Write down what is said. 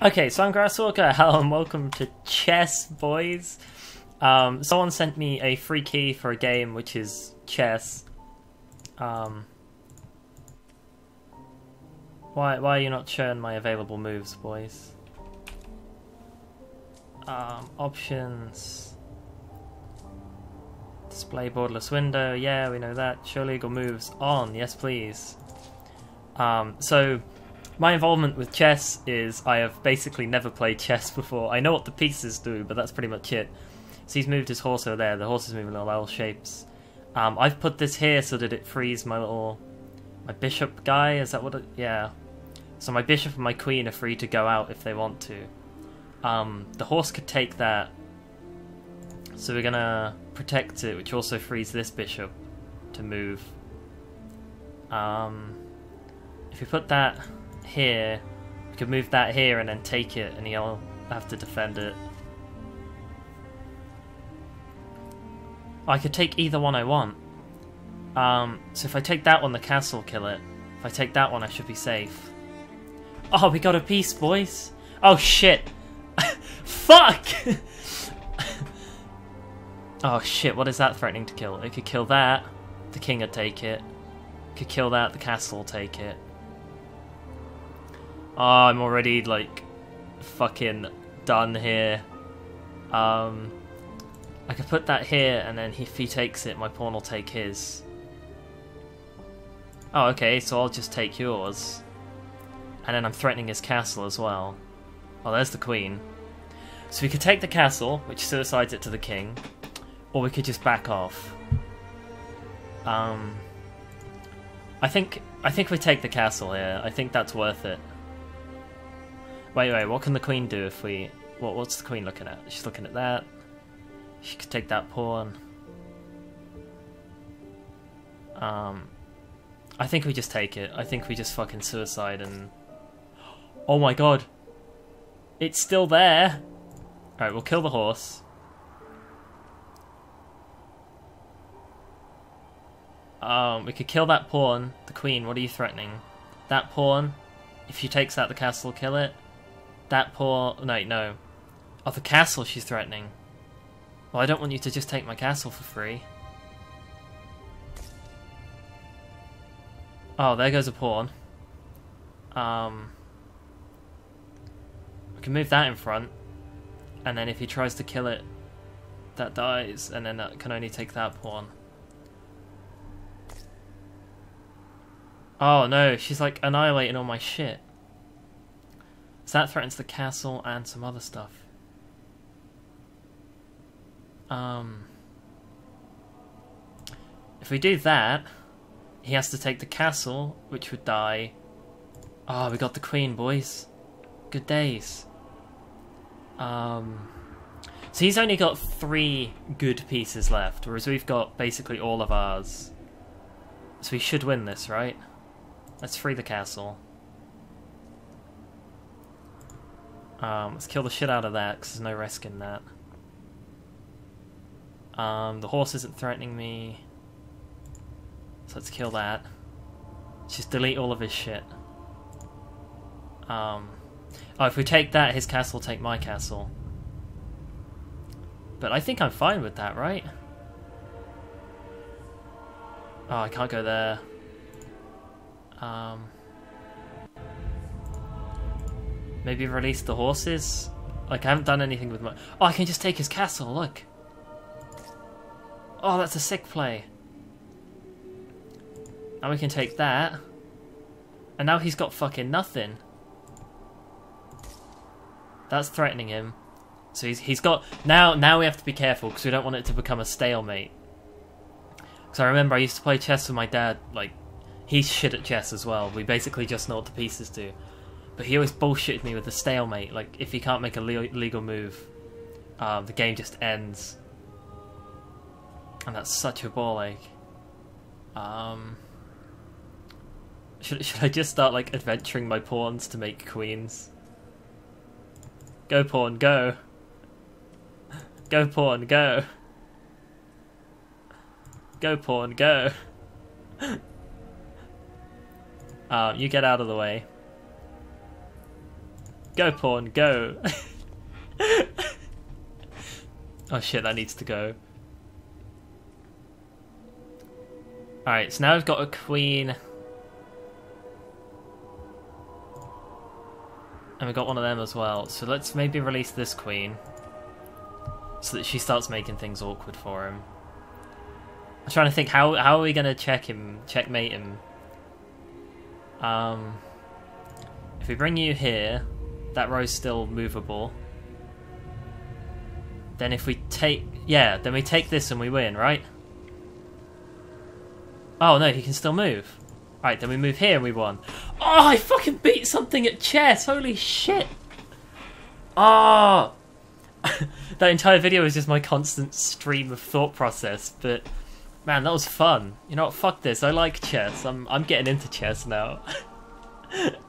Okay, so I'm Grasswalker. Hello and welcome to Chess, boys. Um, someone sent me a free key for a game which is chess. Um, why why are you not showing my available moves, boys? Um, options. Display borderless window. Yeah, we know that. Show legal moves on. Yes, please. Um, so my involvement with chess is I have basically never played chess before. I know what the pieces do, but that's pretty much it. So he's moved his horse over there. The horse is moving little L shapes. Um, I've put this here so that it frees my little my bishop guy. Is that what? It, yeah. So my bishop and my queen are free to go out if they want to. Um, the horse could take that. So we're gonna protect it, which also frees this bishop to move. Um, if we put that here, we could move that here and then take it, and he'll have to defend it. I could take either one I want. Um, so if I take that one, the castle will kill it. If I take that one, I should be safe. Oh, we got a piece, boys! Oh shit! Fuck! oh shit, what is that threatening to kill? It could kill that, the king would take it. could kill that, the castle will take it. Oh, I'm already, like, fucking done here. Um, I could put that here, and then if he takes it, my pawn will take his. Oh, okay, so I'll just take yours. And then I'm threatening his castle as well. Oh, there's the queen. So we could take the castle, which suicides it to the king, or we could just back off. Um, I think I think we take the castle here. I think that's worth it. Wait, wait, what can the queen do if we... What, what's the queen looking at? She's looking at that. She could take that pawn. Um, I think we just take it. I think we just fucking suicide and... Oh my god! It's still there! Alright, we'll kill the horse. Um, we could kill that pawn, the queen, what are you threatening? That pawn, if she takes out the castle, kill it. That poor... No, no. Oh, the castle she's threatening. Well, I don't want you to just take my castle for free. Oh, there goes a pawn. Um, I can move that in front. And then if he tries to kill it, that dies. And then that can only take that pawn. Oh no, she's like annihilating all my shit. So that threatens the castle and some other stuff. Um, if we do that, he has to take the castle, which would die. Ah, oh, we got the queen, boys. Good days. Um, so he's only got three good pieces left, whereas we've got basically all of ours. So we should win this, right? Let's free the castle. Um, let's kill the shit out of that, because there's no risk in that. Um, the horse isn't threatening me. So let's kill that. Just delete all of his shit. Um, oh, if we take that, his castle will take my castle. But I think I'm fine with that, right? Oh, I can't go there. Um... Maybe release the horses? Like, I haven't done anything with my... Oh, I can just take his castle, look. Oh, that's a sick play. Now we can take that. And now he's got fucking nothing. That's threatening him. So he's he's got now now we have to be careful because we don't want it to become a stalemate. Because I remember I used to play chess with my dad. Like he's shit at chess as well. We basically just know what the pieces do. But he always bullshitted me with the stalemate. Like, if he can't make a le legal move, um, the game just ends. And that's such a ball ache. Um, should, should I just start, like, adventuring my pawns to make queens? Go, pawn, go! Go, pawn, go! Go, pawn, go! um, you get out of the way. Go, pawn, go. oh shit, that needs to go. Alright, so now I've got a queen. And we got one of them as well. So let's maybe release this queen. So that she starts making things awkward for him. I'm trying to think how how are we gonna check him checkmate him? Um if we bring you here, that row's still movable. Then if we take yeah, then we take this and we win, right? Oh no, he can still move. Right, then we move here and we won. Oh, I fucking beat something at chess. Holy shit. Oh. that entire video is just my constant stream of thought process, but man, that was fun. You know what? Fuck this. I like chess. I'm I'm getting into chess now.